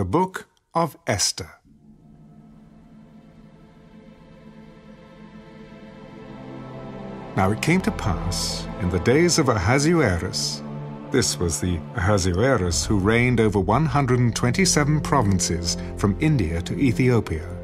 The Book of Esther. Now it came to pass, in the days of Ahasuerus, this was the Ahasuerus who reigned over 127 provinces from India to Ethiopia.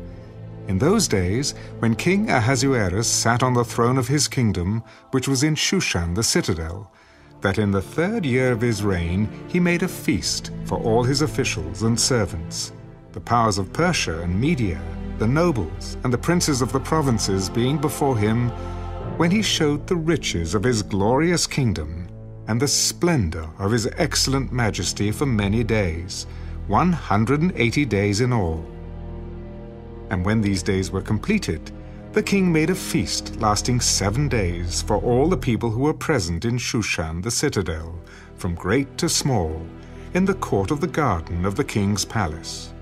In those days, when King Ahasuerus sat on the throne of his kingdom, which was in Shushan the citadel, that in the third year of his reign he made a feast for all his officials and servants, the powers of Persia and Media, the nobles, and the princes of the provinces being before him, when he showed the riches of his glorious kingdom and the splendor of his excellent majesty for many days, 180 days in all. And when these days were completed, the king made a feast lasting seven days for all the people who were present in Shushan the citadel, from great to small, in the court of the garden of the king's palace.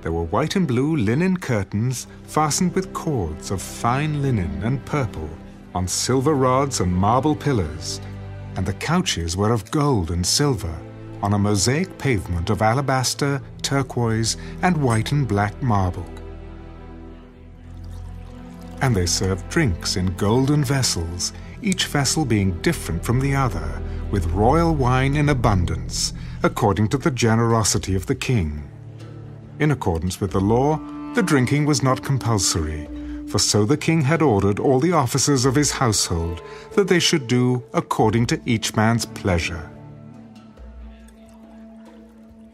There were white and blue linen curtains fastened with cords of fine linen and purple on silver rods and marble pillars, and the couches were of gold and silver on a mosaic pavement of alabaster, turquoise, and white and black marble. And they served drinks in golden vessels, each vessel being different from the other, with royal wine in abundance, according to the generosity of the king. In accordance with the law, the drinking was not compulsory, for so the king had ordered all the officers of his household that they should do according to each man's pleasure.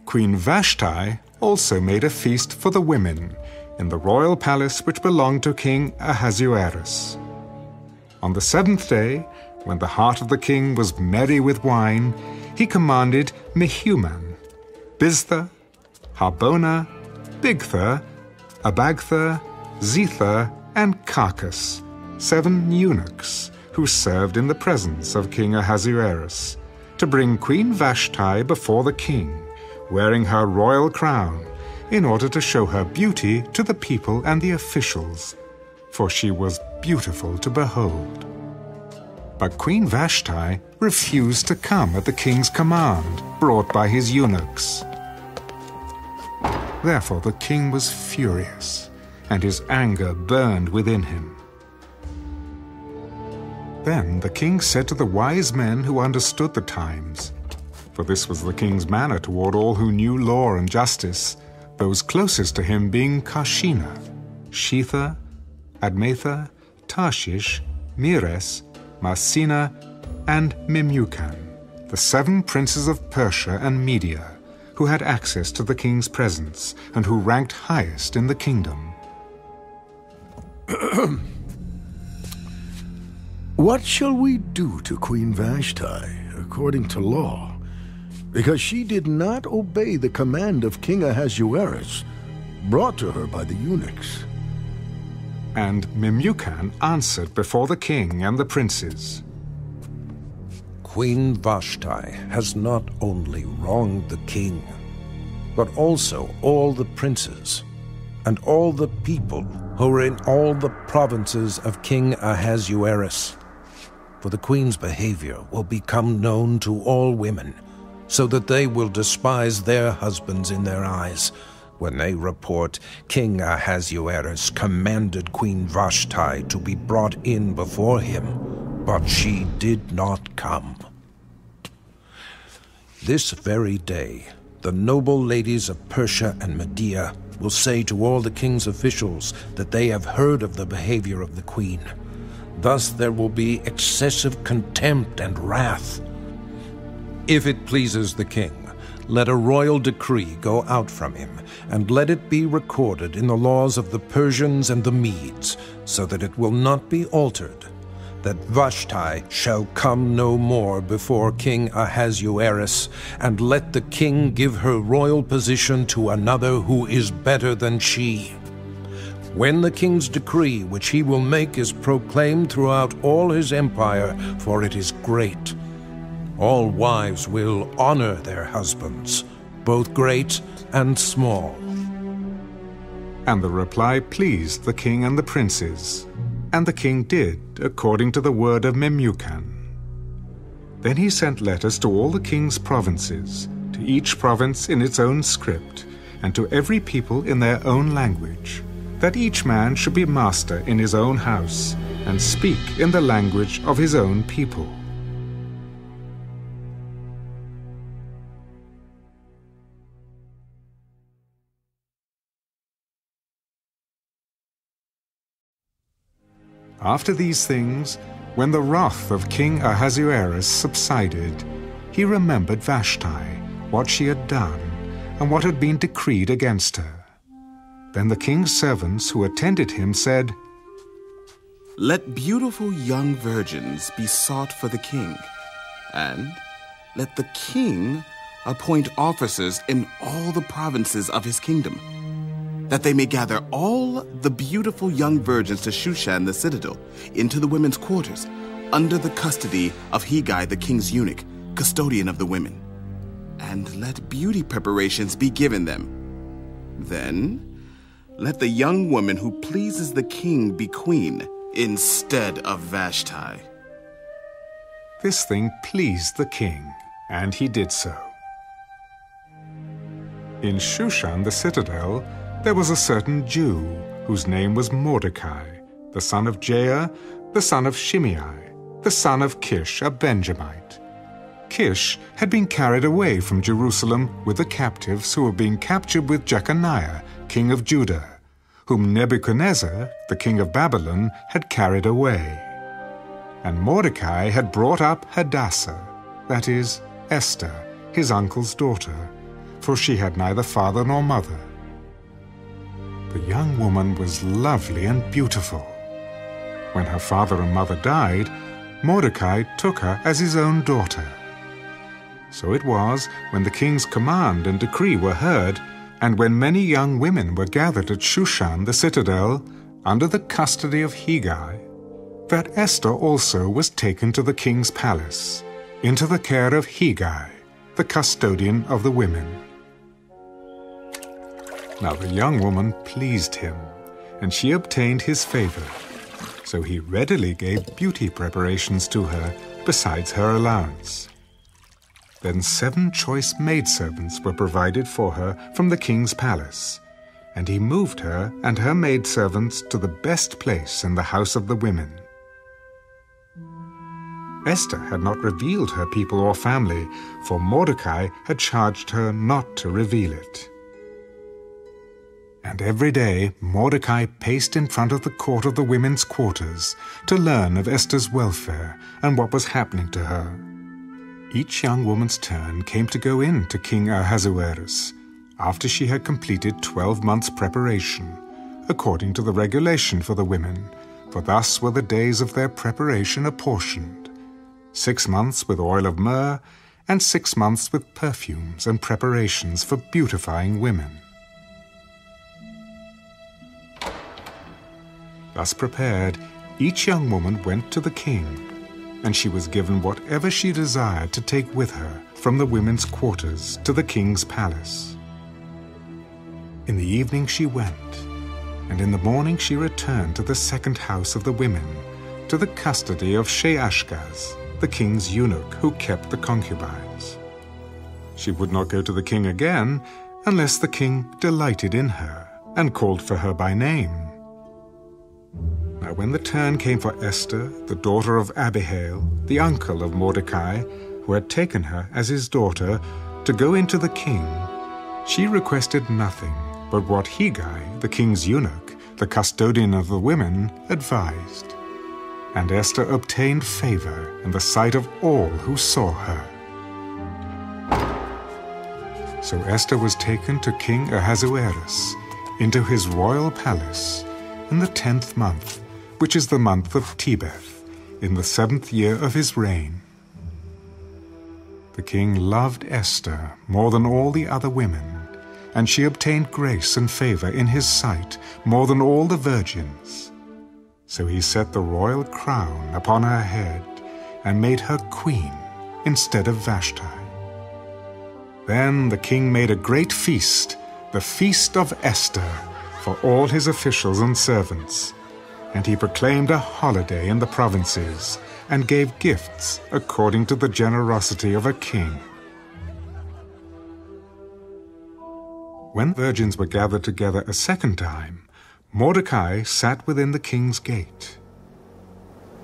Queen Vashti also made a feast for the women in the royal palace which belonged to King Ahasuerus. On the seventh day, when the heart of the king was merry with wine, he commanded Mehuman, Biztha, Harbona, Bigtha, Abagtha, Zethar, and Carcas, seven eunuchs who served in the presence of King Ahasuerus, to bring Queen Vashti before the king, wearing her royal crown, in order to show her beauty to the people and the officials, for she was beautiful to behold. But Queen Vashti refused to come at the king's command, brought by his eunuchs. Therefore the king was furious, and his anger burned within him. Then the king said to the wise men who understood the times, for this was the king's manner toward all who knew law and justice, those closest to him being Carshena, Shethar, Admatha, Tarshish, Meres, Marsena, and Memucan, the seven princes of Persia and Media, who had access to the king's presence and who ranked highest in the kingdom. What shall we do to Queen Vashti according to law? Because she did not obey the command of King Ahasuerus, brought to her by the eunuchs. And Memucan answered before the king and the princes. Queen Vashti has not only wronged the king, but also all the princes and all the people who were in all the provinces of King Ahasuerus. For the queen's behavior will become known to all women, so that they will despise their husbands in their eyes when they report King Ahasuerus commanded Queen Vashti to be brought in before him, but she did not come. This very day, the noble ladies of Persia and Media will say to all the king's officials that they have heard of the behavior of the queen. Thus there will be excessive contempt and wrath. If it pleases the king, let a royal decree go out from him, and let it be recorded in the laws of the Persians and the Medes, so that it will not be altered, that Vashti shall come no more before King Ahasuerus, and let the king give her royal position to another who is better than she. When the king's decree which he will make is proclaimed throughout all his empire, for it is great, all wives will honor their husbands, both great and small. And the reply pleased the king and the princes. And the king did according to the word of Memucan. Then he sent letters to all the king's provinces, to each province in its own script, and to every people in their own language, that each man should be master in his own house, and speak in the language of his own people. After these things, when the wrath of King Ahasuerus subsided, he remembered Vashti, what she had done, and what had been decreed against her. Then the king's servants who attended him said, Let beautiful young virgins be sought for the king, and let the king appoint officers in all the provinces of his kingdom that they may gather all the beautiful young virgins to Shushan the citadel, into the women's quarters, under the custody of Hegai the king's eunuch, custodian of the women. And let beauty preparations be given them. Then, let the young woman who pleases the king be queen instead of Vashti. This thing pleased the king, and he did so. In Shushan the citadel, there was a certain Jew whose name was Mordecai, the son of Jair, the son of Shimei, the son of Kish, a Benjamite. Kish had been carried away from Jerusalem with the captives who were being captured with Jeconiah, king of Judah, whom Nebuchadnezzar, the king of Babylon, had carried away. And Mordecai had brought up Hadassah, that is, Esther, his uncle's daughter, for she had neither father nor mother. The young woman was lovely and beautiful. When her father and mother died, Mordecai took her as his own daughter. So it was, when the king's command and decree were heard, and when many young women were gathered at Shushan the citadel, under the custody of Hegai, that Esther also was taken to the king's palace, into the care of Hegai, the custodian of the women. Now the young woman pleased him, and she obtained his favor. So he readily gave beauty preparations to her, besides her allowance. Then seven choice maidservants were provided for her from the king's palace, and he moved her and her maidservants to the best place in the house of the women. Esther had not revealed her people or family, for Mordecai had charged her not to reveal it. And every day Mordecai paced in front of the court of the women's quarters to learn of Esther's welfare and what was happening to her. Each young woman's turn came to go in to King Ahasuerus after she had completed twelve months' preparation, according to the regulation for the women, for thus were the days of their preparation apportioned six months with oil of myrrh, and six months with perfumes and preparations for beautifying women. Thus prepared, each young woman went to the king, and she was given whatever she desired to take with her from the women's quarters to the king's palace. In the evening she went, and in the morning she returned to the second house of the women, to the custody of Shaashgaz, the king's eunuch who kept the concubines. She would not go to the king again unless the king delighted in her and called for her by name. Now, when the turn came for Esther, the daughter of Abihail, the uncle of Mordecai, who had taken her as his daughter, to go into the king, she requested nothing but what Hegai, the king's eunuch, the custodian of the women, advised. And Esther obtained favor in the sight of all who saw her. So Esther was taken to King Ahasuerus into his royal palace in the tenth month which is the month of Tebeth, in the seventh year of his reign. The king loved Esther more than all the other women, and she obtained grace and favor in his sight more than all the virgins. So he set the royal crown upon her head and made her queen instead of Vashti. Then the king made a great feast, the feast of Esther, for all his officials and servants and he proclaimed a holiday in the provinces and gave gifts according to the generosity of a king. When virgins were gathered together a second time, Mordecai sat within the king's gate.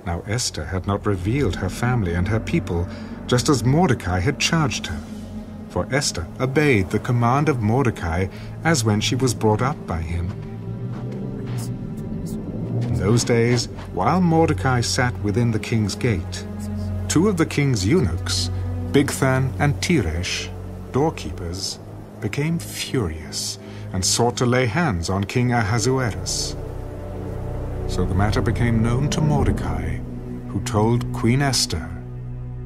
Now Esther had not revealed her family and her people, just as Mordecai had charged her. For Esther obeyed the command of Mordecai as when she was brought up by him. In those days, while Mordecai sat within the king's gate, two of the king's eunuchs, Bigthan and Teresh, doorkeepers, became furious and sought to lay hands on King Ahasuerus. So the matter became known to Mordecai, who told Queen Esther,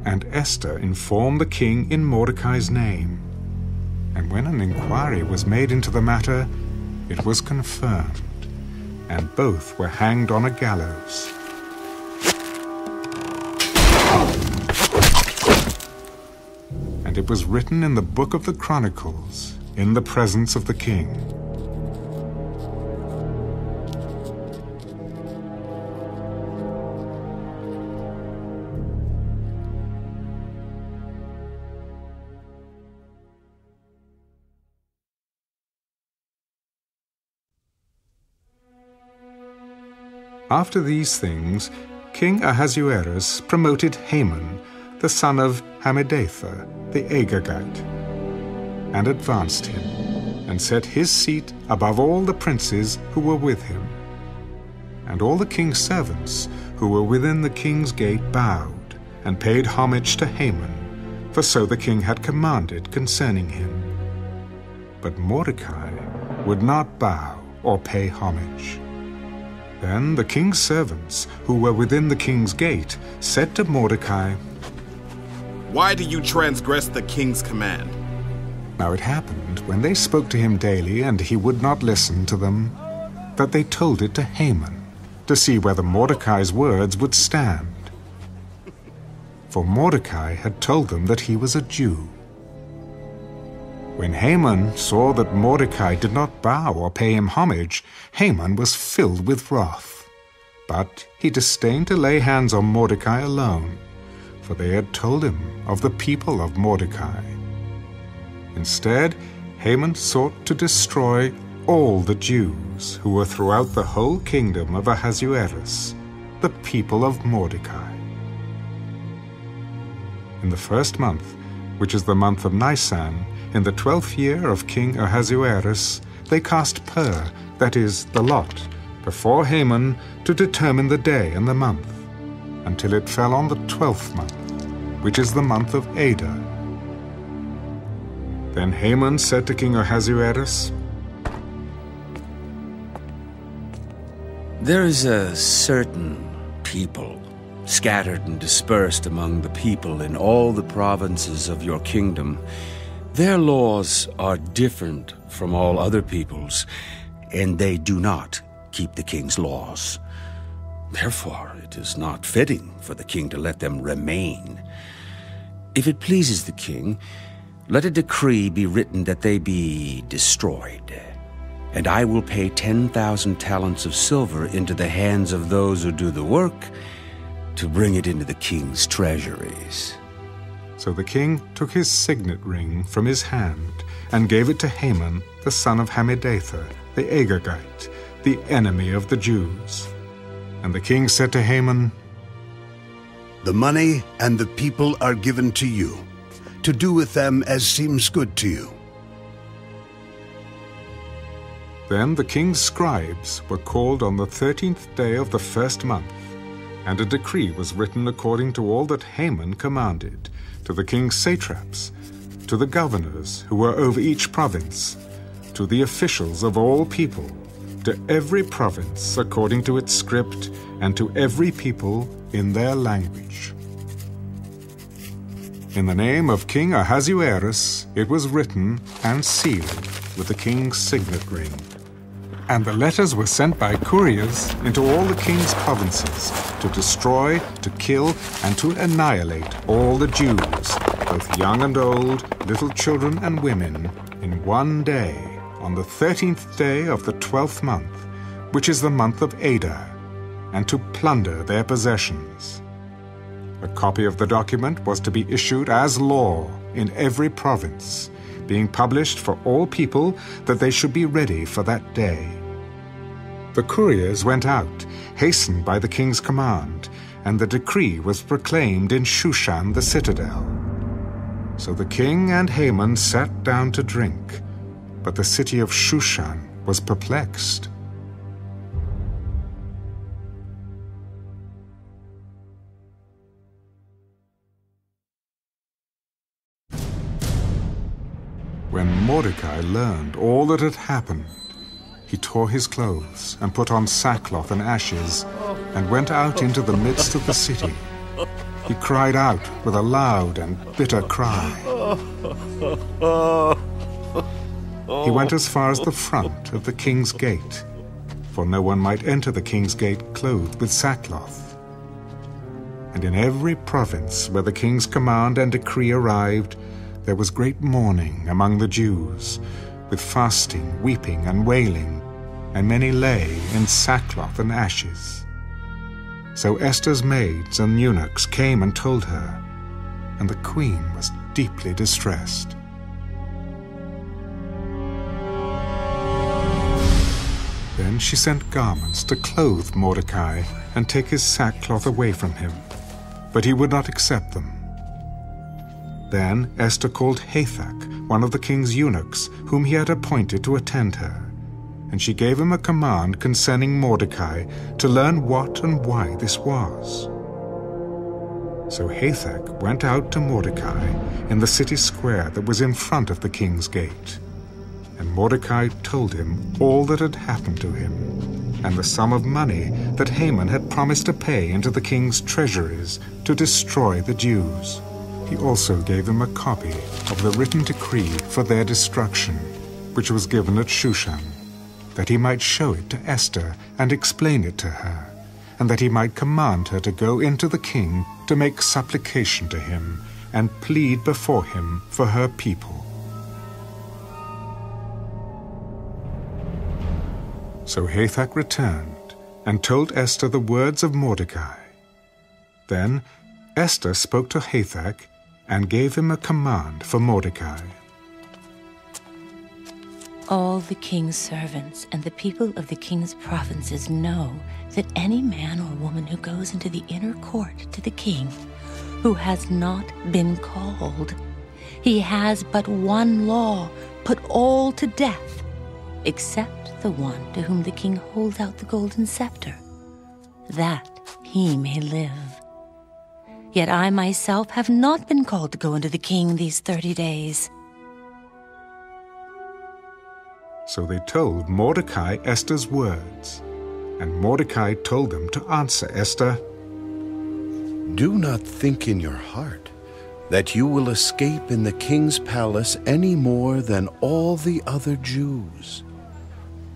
and Esther informed the king in Mordecai's name. And when an inquiry was made into the matter, it was confirmed, and both were hanged on a gallows. And it was written in the book of the Chronicles, in the presence of the king. After these things, King Ahasuerus promoted Haman, the son of Hammedatha, the Agagite, and advanced him, and set his seat above all the princes who were with him. And all the king's servants who were within the king's gate bowed, and paid homage to Haman, for so the king had commanded concerning him. But Mordecai would not bow or pay homage. Then the king's servants, who were within the king's gate, said to Mordecai, Why do you transgress the king's command? Now it happened, when they spoke to him daily, and he would not listen to them, that they told it to Haman, to see whether Mordecai's words would stand. For Mordecai had told them that he was a Jew. When Haman saw that Mordecai did not bow or pay him homage, Haman was filled with wrath. But he disdained to lay hands on Mordecai alone, for they had told him of the people of Mordecai. Instead, Haman sought to destroy all the Jews who were throughout the whole kingdom of Ahasuerus, the people of Mordecai. In the first month, which is the month of Nisan, in the twelfth year of King Ahasuerus, they cast pur, that is, the lot, before Haman to determine the day and the month, until it fell on the twelfth month, which is the month of Adar. Then Haman said to King Ahasuerus, There is a certain people scattered and dispersed among the people in all the provinces of your kingdom. Their laws are different from all other peoples, and they do not keep the king's laws. Therefore, it is not fitting for the king to let them remain. If it pleases the king, let a decree be written that they be destroyed. And I will pay 10,000 talents of silver into the hands of those who do the work to bring it into the king's treasuries. So the king took his signet ring from his hand and gave it to Haman, the son of Hammedatha, the Agagite, the enemy of the Jews. And the king said to Haman, The money and the people are given to you, to do with them as seems good to you. Then the king's scribes were called on the thirteenth day of the first month, and a decree was written according to all that Haman commanded, to the king's satraps, to the governors who were over each province, to the officials of all people, to every province according to its script, and to every people in their language. In the name of King Ahasuerus it was written and sealed with the king's signet ring. And the letters were sent by couriers into all the king's provinces to destroy, to kill, and to annihilate all the Jews, both young and old, little children and women, in one day, on the thirteenth day of the twelfth month, which is the month of Adar, and to plunder their possessions. A copy of the document was to be issued as law in every province, being published for all people that they should be ready for that day. The couriers went out, hastened by the king's command, and the decree was proclaimed in Shushan the citadel. So the king and Haman sat down to drink, but the city of Shushan was perplexed. When Mordecai learned all that had happened, he tore his clothes and put on sackcloth and ashes and went out into the midst of the city. He cried out with a loud and bitter cry. He went as far as the front of the king's gate, for no one might enter the king's gate clothed with sackcloth. And in every province where the king's command and decree arrived, there was great mourning among the Jews, with fasting, weeping, and wailing, and many lay in sackcloth and ashes. So Esther's maids and eunuchs came and told her, and the queen was deeply distressed. Then she sent garments to clothe Mordecai and take his sackcloth away from him, but he would not accept them. Then Esther called Hathach, one of the king's eunuchs, whom he had appointed to attend her and she gave him a command concerning Mordecai to learn what and why this was. So Hathach went out to Mordecai in the city square that was in front of the king's gate. And Mordecai told him all that had happened to him, and the sum of money that Haman had promised to pay into the king's treasuries to destroy the Jews. He also gave him a copy of the written decree for their destruction, which was given at Shushan that he might show it to Esther and explain it to her, and that he might command her to go into the king to make supplication to him and plead before him for her people. So Hathach returned and told Esther the words of Mordecai. Then Esther spoke to Hathach and gave him a command for Mordecai all the king's servants and the people of the king's provinces know that any man or woman who goes into the inner court to the king, who has not been called, he has but one law put all to death, except the one to whom the king holds out the golden scepter, that he may live. Yet I myself have not been called to go into the king these thirty days. So they told Mordecai Esther's words, and Mordecai told them to answer Esther Do not think in your heart that you will escape in the king's palace any more than all the other Jews.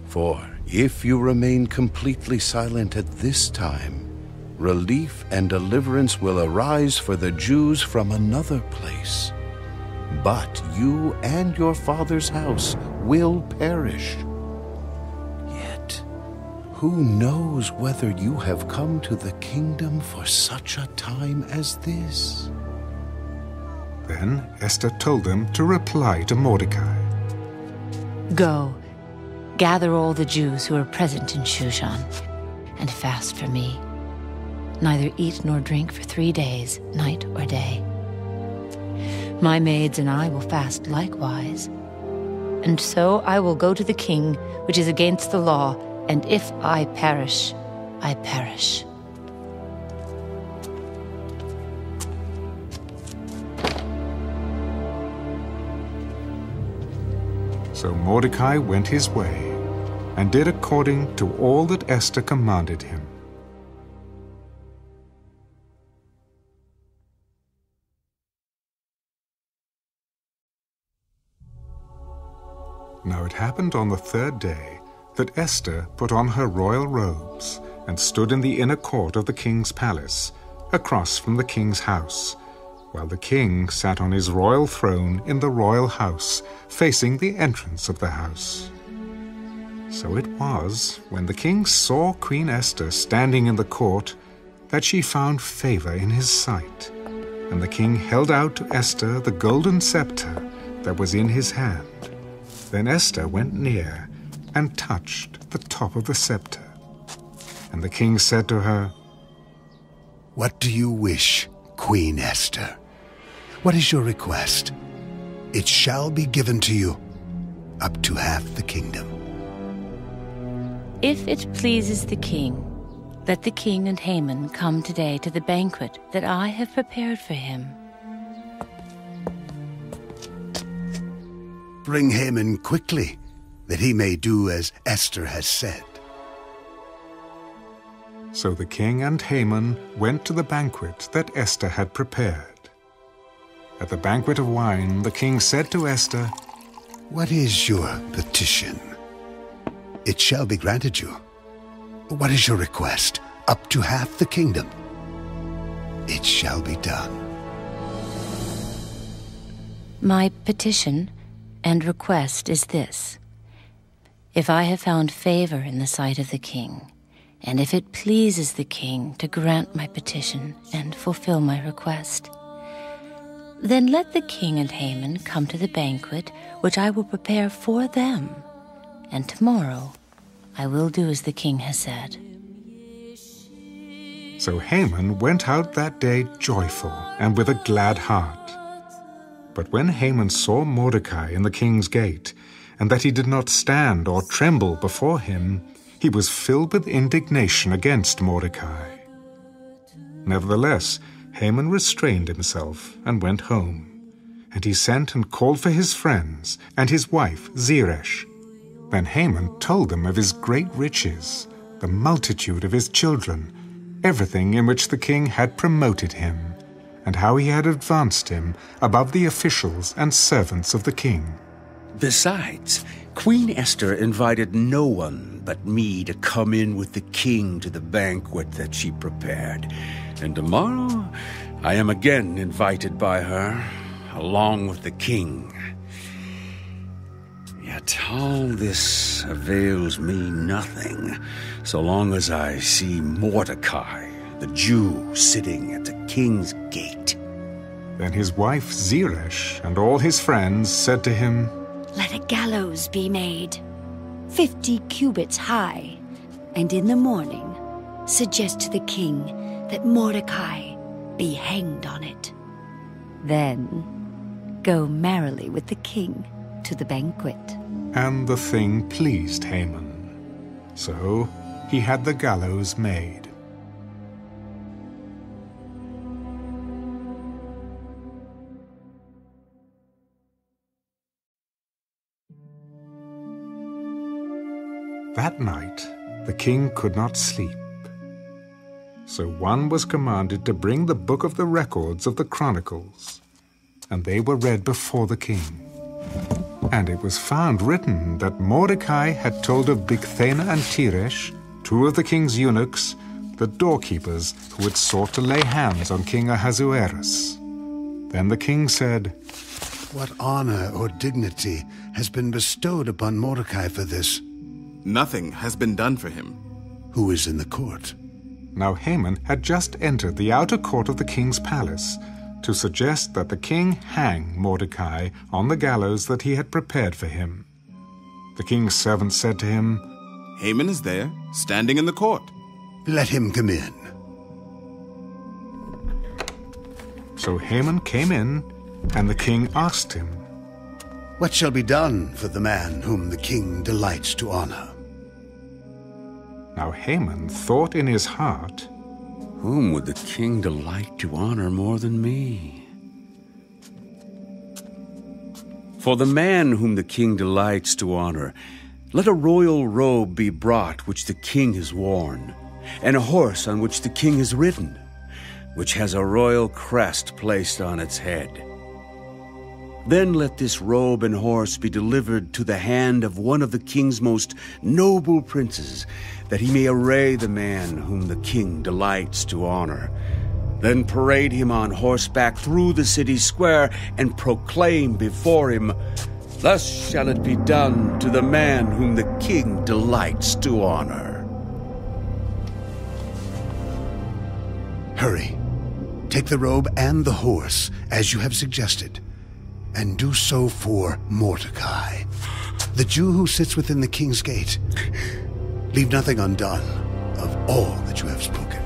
For if you remain completely silent at this time, relief and deliverance will arise for the Jews from another place but you and your father's house will perish. Yet, who knows whether you have come to the kingdom for such a time as this? Then Esther told them to reply to Mordecai Go, gather all the Jews who are present in Shushan, and fast for me. Neither eat nor drink for three days, night or day. My maids and I will fast likewise. And so I will go to the king, which is against the law, and if I perish, I perish. So Mordecai went his way, and did according to all that Esther commanded him. It happened on the third day that Esther put on her royal robes and stood in the inner court of the king's palace, across from the king's house, while the king sat on his royal throne in the royal house, facing the entrance of the house. So it was, when the king saw Queen Esther standing in the court, that she found favor in his sight. And the king held out to Esther the golden scepter that was in his hand. Then Esther went near and touched the top of the scepter. And the king said to her, What do you wish, Queen Esther? What is your request? It shall be given to you, up to half the kingdom. If it pleases the king, let the king and Haman come today to the banquet that I have prepared for him. Bring Haman quickly, that he may do as Esther has said. So the king and Haman went to the banquet that Esther had prepared. At the banquet of wine, the king said to Esther, What is your petition? It shall be granted you. What is your request? Up to half the kingdom. It shall be done. My petition and request is this If I have found favor in the sight of the king, and if it pleases the king to grant my petition and fulfill my request, then let the king and Haman come to the banquet which I will prepare for them, and tomorrow I will do as the king has said. So Haman went out that day joyful and with a glad heart. But when Haman saw Mordecai in the king's gate, and that he did not stand or tremble before him, he was filled with indignation against Mordecai. Nevertheless, Haman restrained himself and went home. And he sent and called for his friends and his wife Zeresh. Then Haman told them of his great riches, the multitude of his children, everything in which the king had promoted him, and how he had advanced him above the officials and servants of the king. Besides, Queen Esther invited no one but me to come in with the king to the banquet that she prepared. And tomorrow, I am again invited by her, along with the king. Yet all this avails me nothing, so long as I see Mordecai, the Jew, sitting at the king's gate. Then his wife Zeresh and all his friends said to him, Let a gallows be made, fifty cubits high, and in the morning suggest to the king that Mordecai be hanged on it. Then go merrily with the king to the banquet. And the thing pleased Haman. So he had the gallows made. That night the king could not sleep. So one was commanded to bring the book of the records of the Chronicles, and they were read before the king. And it was found written that Mordecai had told of Bigthana and Teresh, two of the king's eunuchs, the doorkeepers who had sought to lay hands on King Ahasuerus. Then the king said, What honor or dignity has been bestowed upon Mordecai for this? Nothing has been done for him. Who is in the court? Now Haman had just entered the outer court of the king's palace to suggest that the king hang Mordecai on the gallows that he had prepared for him. The king's servant said to him, Haman is there, standing in the court. Let him come in. So Haman came in, and the king asked him, What shall be done for the man whom the king delights to honor? Now Haman thought in his heart, Whom would the king delight to honor more than me? For the man whom the king delights to honor, let a royal robe be brought which the king has worn, and a horse on which the king has ridden, which has a royal crest placed on its head. Then let this robe and horse be delivered to the hand of one of the king's most noble princes, that he may array the man whom the king delights to honor. Then parade him on horseback through the city square and proclaim before him, Thus shall it be done to the man whom the king delights to honor. Hurry. Take the robe and the horse, as you have suggested, and do so for Mordecai, the Jew who sits within the king's gate. Leave nothing undone of all that you have spoken.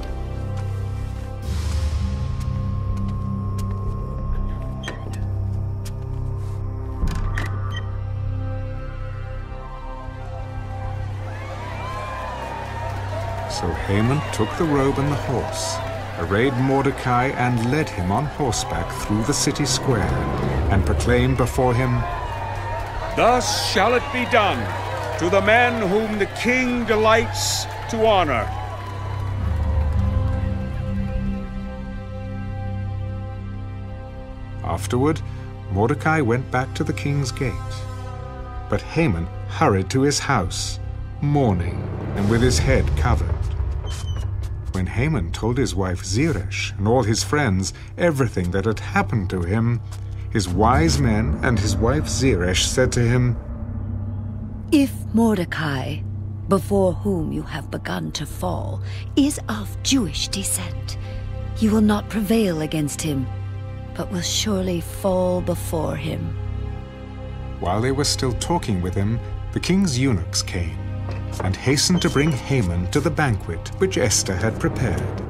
So Haman took the robe and the horse, arrayed Mordecai, and led him on horseback through the city square, and proclaimed before him, Thus shall it be done to the man whom the king delights to honor. Afterward, Mordecai went back to the king's gate. But Haman hurried to his house, mourning and with his head covered. When Haman told his wife Zeresh and all his friends everything that had happened to him, his wise men and his wife Zeresh said to him, If Mordecai, before whom you have begun to fall, is of Jewish descent, you will not prevail against him, but will surely fall before him. While they were still talking with him, the king's eunuchs came and hastened to bring Haman to the banquet which Esther had prepared.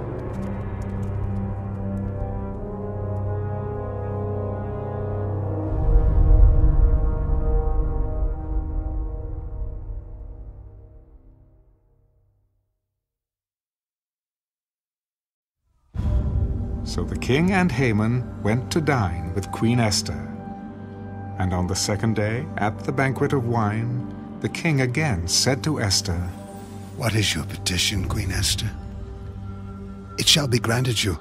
So the king and Haman went to dine with Queen Esther. And on the second day, at the banquet of wine, the king again said to Esther, What is your petition, Queen Esther? It shall be granted you.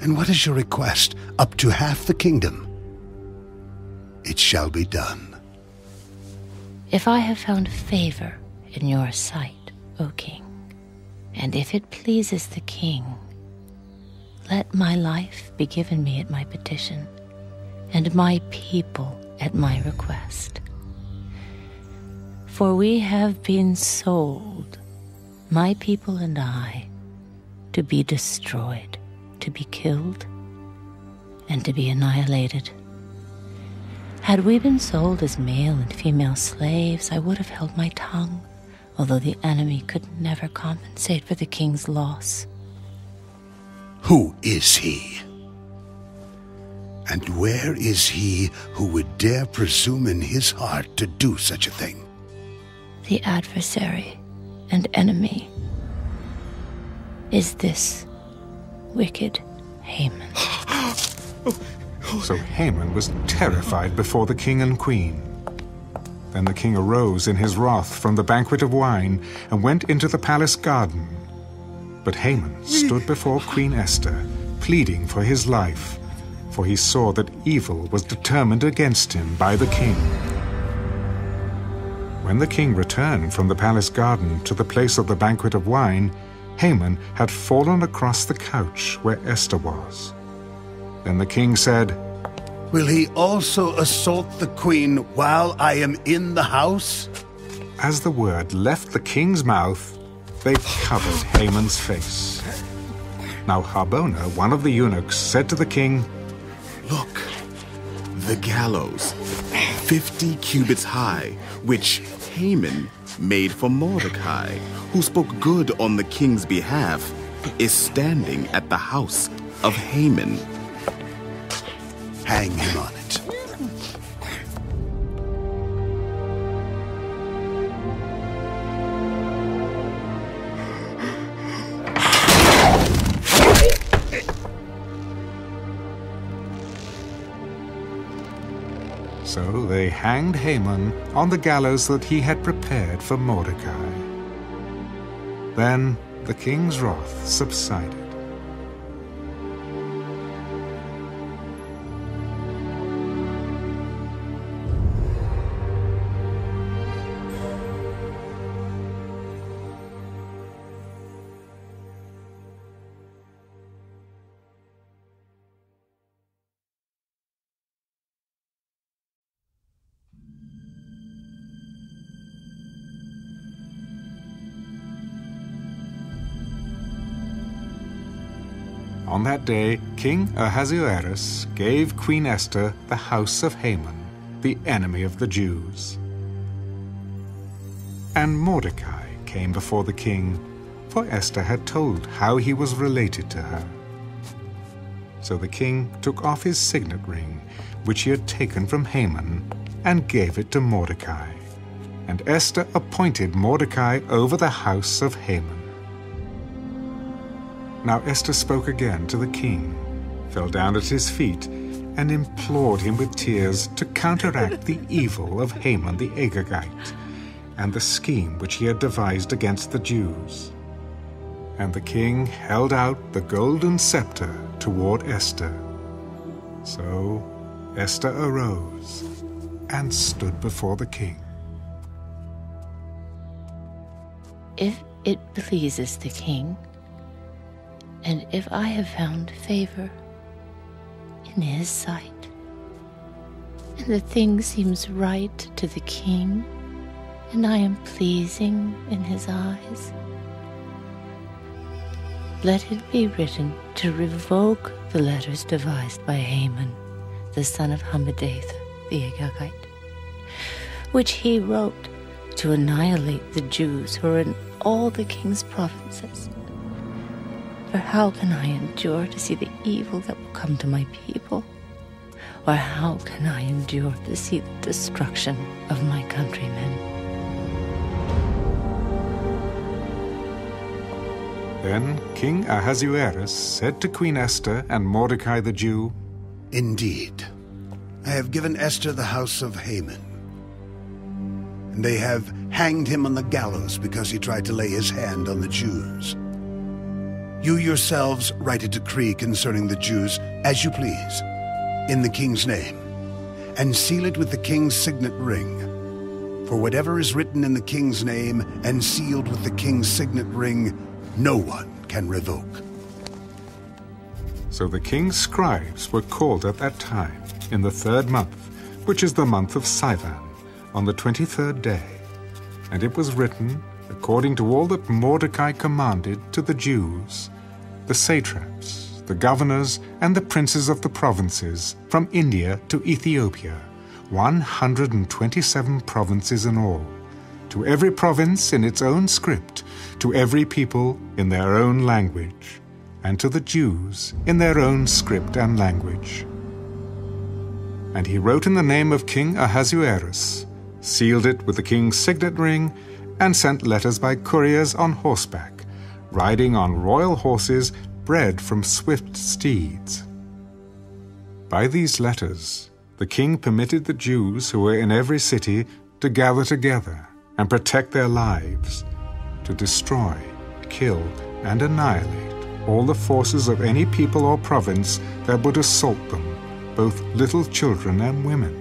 And what is your request? Up to half the kingdom. It shall be done. If I have found favor in your sight, O king, and if it pleases the king, let my life be given me at my petition, and my people at my request. For we have been sold, my people and I, to be destroyed, to be killed, and to be annihilated. Had we been sold as male and female slaves, I would have held my tongue, although the enemy could never compensate for the king's loss. Who is he? And where is he who would dare presume in his heart to do such a thing? The adversary and enemy is this wicked Haman. So Haman was terrified before the king and queen. Then the king arose in his wrath from the banquet of wine and went into the palace garden. But Haman stood before Queen Esther, pleading for his life, for he saw that evil was determined against him by the king. When the king returned from the palace garden to the place of the banquet of wine, Haman had fallen across the couch where Esther was. Then the king said, Will he also assault the queen while I am in the house? As the word left the king's mouth, they covered Haman's face. Now Harbona, one of the eunuchs, said to the king, Look, the gallows, 50 cubits high, which Haman made for Mordecai, who spoke good on the king's behalf, is standing at the house of Haman. Hang him on it. Hanged Haman on the gallows that he had prepared for Mordecai. Then the king's wrath subsided. On that day, King Ahasuerus gave Queen Esther the house of Haman, the enemy of the Jews. And Mordecai came before the king, for Esther had told how he was related to her. So the king took off his signet ring, which he had taken from Haman, and gave it to Mordecai. And Esther appointed Mordecai over the house of Haman. Now Esther spoke again to the king, fell down at his feet, and implored him with tears to counteract the evil of Haman the Agagite, and the scheme which he had devised against the Jews. And the king held out the golden scepter toward Esther. So Esther arose and stood before the king. If it pleases the king, and if I have found favor in his sight, and the thing seems right to the king, and I am pleasing in his eyes, let it be written to revoke the letters devised by Haman, the son of Hammedatha the Agagite, which he wrote to annihilate the Jews who are in all the king's provinces for how can I endure to see the evil that will come to my people? Or how can I endure to see the destruction of my countrymen? Then King Ahasuerus said to Queen Esther and Mordecai the Jew, Indeed, I have given Esther the house of Haman. And they have hanged him on the gallows because he tried to lay his hand on the Jews. You yourselves write a decree concerning the Jews as you please, in the king's name, and seal it with the king's signet ring. For whatever is written in the king's name and sealed with the king's signet ring, no one can revoke. So the king's scribes were called at that time, in the third month, which is the month of Sivan, on the twenty-third day. And it was written, according to all that Mordecai commanded to the Jews, the satraps, the governors, and the princes of the provinces, from India to Ethiopia, 127 provinces in all, to every province in its own script, to every people in their own language, and to the Jews in their own script and language. And he wrote in the name of King Ahasuerus, sealed it with the king's signet ring, and sent letters by couriers on horseback riding on royal horses bred from swift steeds. By these letters, the king permitted the Jews who were in every city to gather together and protect their lives, to destroy, kill, and annihilate all the forces of any people or province that would assault them, both little children and women,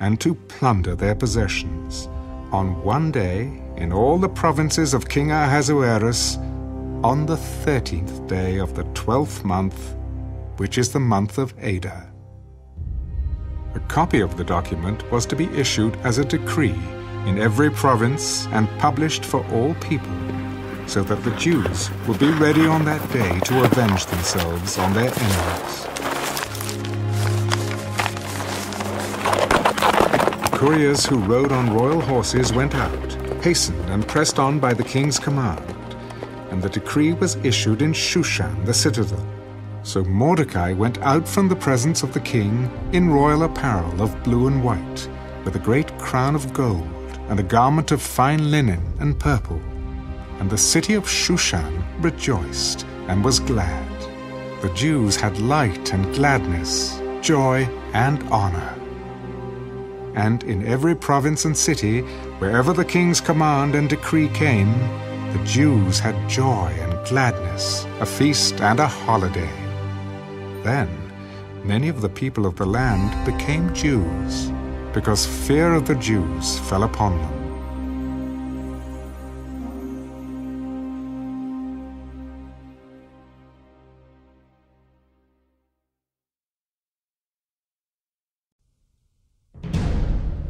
and to plunder their possessions. On one day, in all the provinces of King Ahasuerus, on the thirteenth day of the twelfth month, which is the month of Adar. A copy of the document was to be issued as a decree in every province and published for all people, so that the Jews would be ready on that day to avenge themselves on their enemies. Couriers who rode on royal horses went out, hastened and pressed on by the king's command and the decree was issued in Shushan, the citadel. So Mordecai went out from the presence of the king in royal apparel of blue and white, with a great crown of gold, and a garment of fine linen and purple. And the city of Shushan rejoiced and was glad. The Jews had light and gladness, joy and honor. And in every province and city, wherever the king's command and decree came, the Jews had joy and gladness, a feast and a holiday. Then many of the people of the land became Jews, because fear of the Jews fell upon them.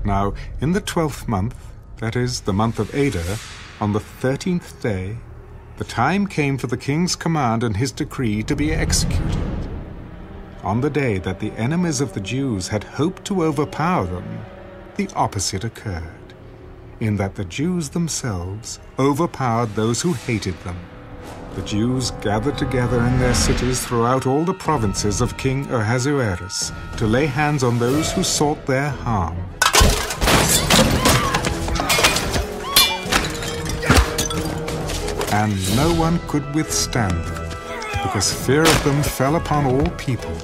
Now, in the twelfth month, that is, the month of Adar, on the thirteenth day, the time came for the king's command and his decree to be executed. On the day that the enemies of the Jews had hoped to overpower them, the opposite occurred, in that the Jews themselves overpowered those who hated them. The Jews gathered together in their cities throughout all the provinces of King Ahasuerus to lay hands on those who sought their harm. And no one could withstand them, because fear of them fell upon all people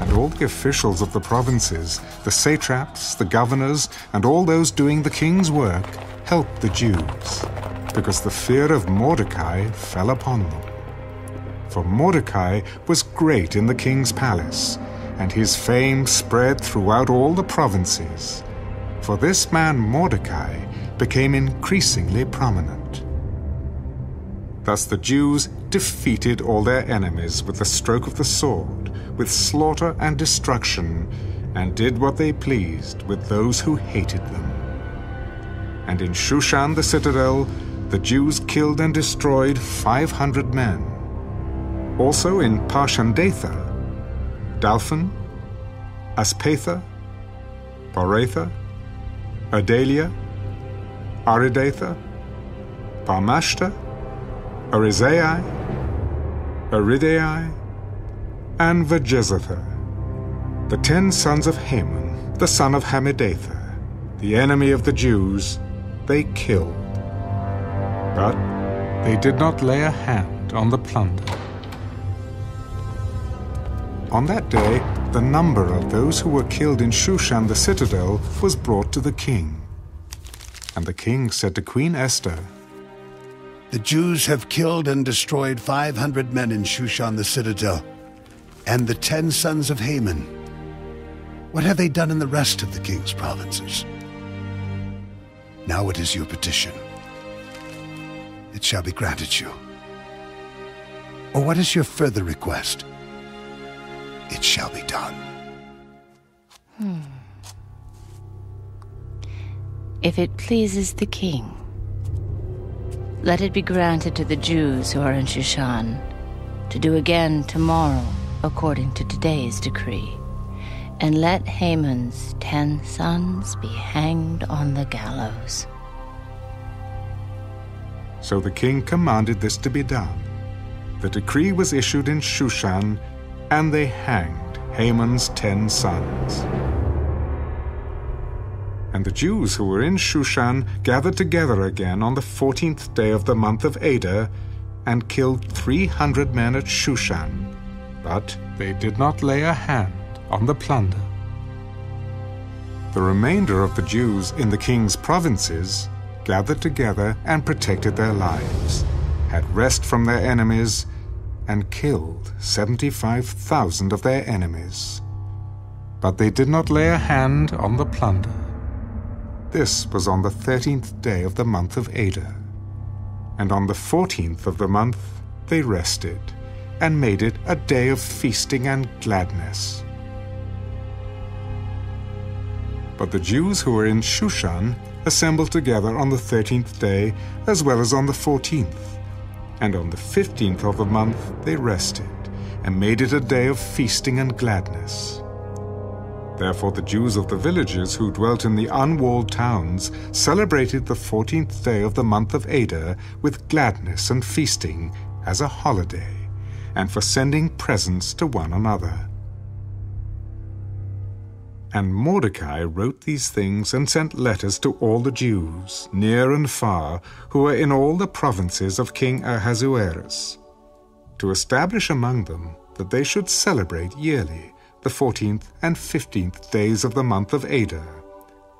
and all the officials of the provinces, the satraps, the governors, and all those doing the king's work helped the Jews, because the fear of Mordecai fell upon them. For Mordecai was great in the king's palace, and his fame spread throughout all the provinces. For this man Mordecai became increasingly prominent. Thus the Jews defeated all their enemies with the stroke of the sword with slaughter and destruction, and did what they pleased with those who hated them. And in Shushan the citadel, the Jews killed and destroyed 500 men. Also in Parshandatha, Dalphon, Aspatha, Poratha, Adalia, Aridatha, Parmashta, Arisai, Aridai, and Vajezatha, the ten sons of Haman, the son of Hammedatha, the enemy of the Jews, they killed. But they did not lay a hand on the plunder. On that day, the number of those who were killed in Shushan the citadel was brought to the king. And the king said to Queen Esther, The Jews have killed and destroyed 500 men in Shushan the citadel and the ten sons of Haman. What have they done in the rest of the king's provinces? Now it is your petition? It shall be granted you. Or what is your further request? It shall be done. Hmm. If it pleases the king, let it be granted to the Jews who are in Shushan to do again tomorrow according to today's decree, and let Haman's ten sons be hanged on the gallows. So the king commanded this to be done. The decree was issued in Shushan, and they hanged Haman's ten sons. And the Jews who were in Shushan gathered together again on the fourteenth day of the month of Adar, and killed three hundred men at Shushan but they did not lay a hand on the plunder. The remainder of the Jews in the king's provinces gathered together and protected their lives, had rest from their enemies, and killed 75,000 of their enemies. But they did not lay a hand on the plunder. This was on the thirteenth day of the month of Adar. And on the fourteenth of the month they rested and made it a day of feasting and gladness. But the Jews who were in Shushan assembled together on the thirteenth day as well as on the fourteenth. And on the fifteenth of the month they rested, and made it a day of feasting and gladness. Therefore the Jews of the villages who dwelt in the unwalled towns celebrated the fourteenth day of the month of Adar with gladness and feasting as a holiday and for sending presents to one another. And Mordecai wrote these things and sent letters to all the Jews, near and far, who were in all the provinces of King Ahasuerus, to establish among them that they should celebrate yearly the fourteenth and fifteenth days of the month of Adar,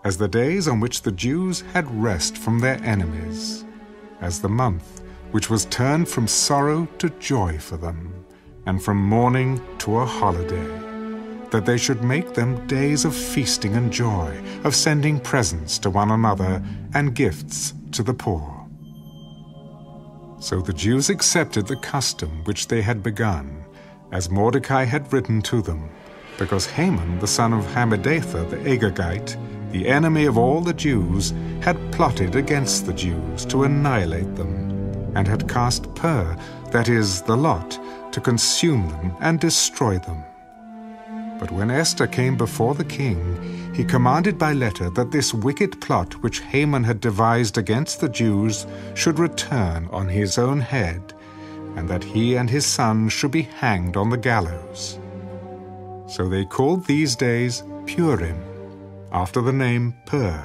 as the days on which the Jews had rest from their enemies, as the month which was turned from sorrow to joy for them, and from mourning to a holiday, that they should make them days of feasting and joy, of sending presents to one another and gifts to the poor. So the Jews accepted the custom which they had begun, as Mordecai had written to them, because Haman the son of Hammedatha the Agagite the enemy of all the Jews, had plotted against the Jews to annihilate them, and had cast Pur, that is, the lot, to consume them and destroy them. But when Esther came before the king, he commanded by letter that this wicked plot which Haman had devised against the Jews should return on his own head, and that he and his son should be hanged on the gallows. So they called these days Purim, after the name Pur.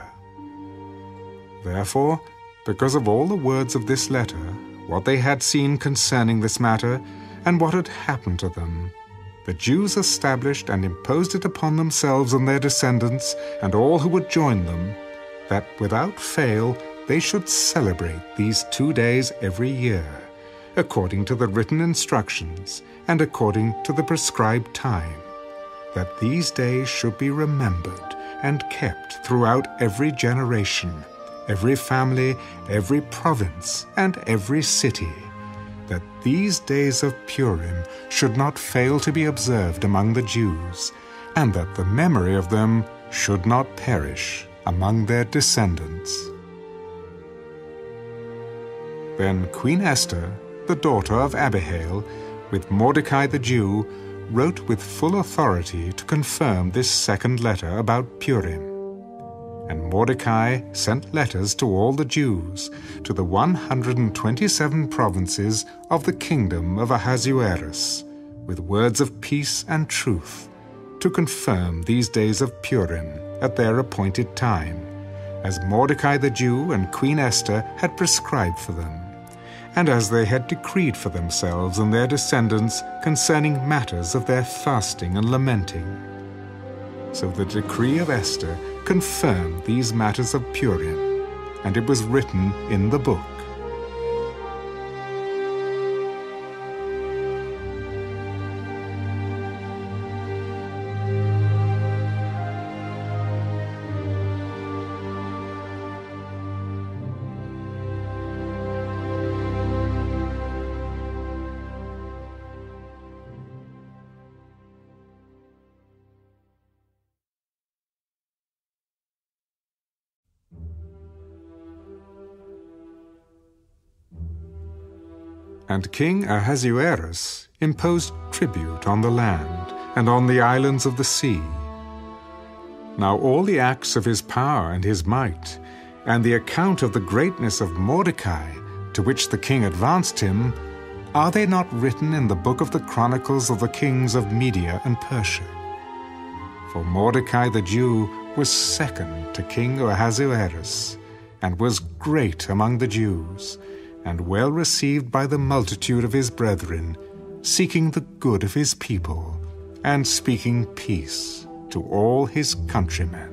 Therefore, because of all the words of this letter, what they had seen concerning this matter, and what had happened to them, the Jews established and imposed it upon themselves and their descendants, and all who would join them, that without fail they should celebrate these two days every year, according to the written instructions and according to the prescribed time, that these days should be remembered and kept throughout every generation, every family, every province, and every city that these days of Purim should not fail to be observed among the Jews, and that the memory of them should not perish among their descendants. Then Queen Esther, the daughter of Abihail, with Mordecai the Jew, wrote with full authority to confirm this second letter about Purim. And Mordecai sent letters to all the Jews, to the 127 provinces of the kingdom of Ahasuerus, with words of peace and truth, to confirm these days of Purim at their appointed time, as Mordecai the Jew and Queen Esther had prescribed for them, and as they had decreed for themselves and their descendants concerning matters of their fasting and lamenting. So the decree of Esther confirmed these matters of Purim, and it was written in the book. And King Ahasuerus imposed tribute on the land and on the islands of the sea. Now all the acts of his power and his might, and the account of the greatness of Mordecai, to which the king advanced him, are they not written in the book of the chronicles of the kings of Media and Persia? For Mordecai the Jew was second to King Ahasuerus, and was great among the Jews, and well received by the multitude of his brethren, seeking the good of his people, and speaking peace to all his countrymen.